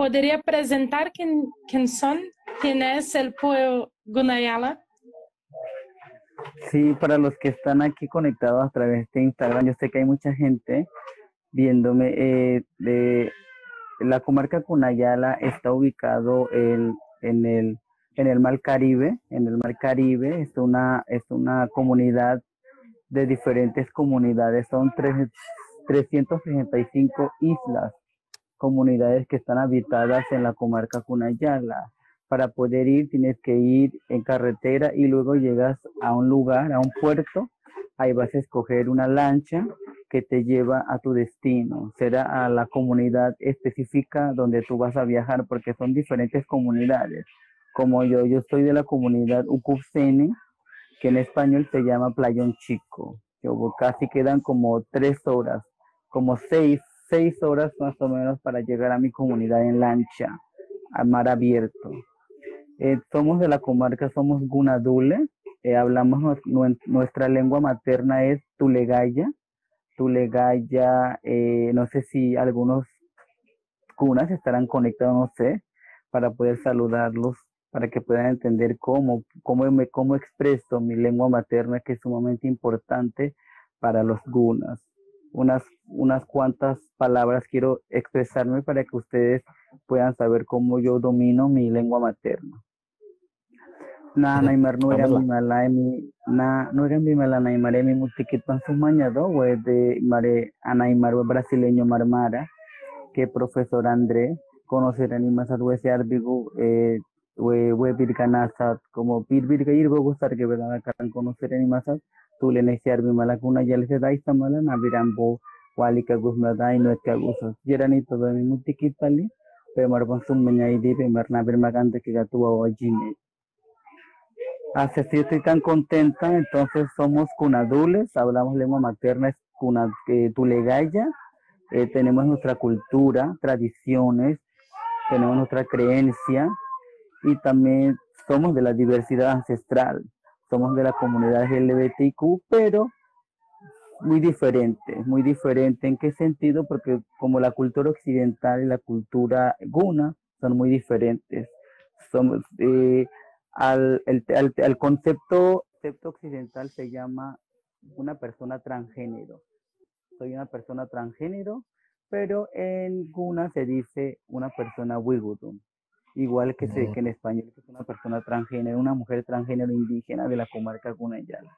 ¿Podría presentar quién, quién son? ¿Quién es el pueblo Gunayala? Sí, para los que están aquí conectados a través de Instagram, yo sé que hay mucha gente viéndome. Eh, la comarca Cunayala está ubicado en, el, en el Mar Caribe. En el Mar Caribe es una, es una comunidad de diferentes comunidades. Son tres, 365 islas, comunidades que están habitadas en la comarca Cunayala para poder ir tienes que ir en carretera y luego llegas a un lugar, a un puerto, ahí vas a escoger una lancha que te lleva a tu destino, será a la comunidad específica donde tú vas a viajar porque son diferentes comunidades. Como yo, yo estoy de la comunidad Ucupsene, que en español se llama Playón Chico. Yo casi quedan como tres horas, como seis, seis horas más o menos para llegar a mi comunidad en lancha, a mar abierto. Eh, somos de la comarca, somos Gunadule, eh, hablamos, nuestra lengua materna es Tulegaya. Tulegaya, eh, no sé si algunos cunas estarán conectados, no sé, para poder saludarlos, para que puedan entender cómo, cómo, me, cómo expreso mi lengua materna, que es sumamente importante para los gunas. Unas, unas cuantas palabras quiero expresarme para que ustedes puedan saber cómo yo domino mi lengua materna. Na naimar no era mi mala mi na no era mi mala naimar mi mutikit pan sumañado we de mare anaimar brasileño marmara que profesor André conocer animas we se arbigo eh we birganasat como bir birga irgo gustar que verdad kan conocer animas tú le ne se arbi mala ya le se dai mala na birambo wali ka gusna dai no ka gusas jerani todo mi mutikit pali pe mar pan sumanya idi pe mar que gatu o jine Así estoy tan contenta, entonces somos cunadules, hablamos lengua materna, es cuna, tulegaya, eh, tenemos nuestra cultura, tradiciones, tenemos nuestra creencia y también somos de la diversidad ancestral, somos de la comunidad LGBTQ, pero muy diferente, muy diferente. ¿En qué sentido? Porque como la cultura occidental y la cultura guna son muy diferentes. Somos, eh, al, el, al, concepto, concepto occidental se llama una persona transgénero. Soy una persona transgénero, pero en Guna se dice una persona wigudum. Igual que, se, que en español es una persona transgénero, una mujer transgénero indígena de la comarca Gunayala.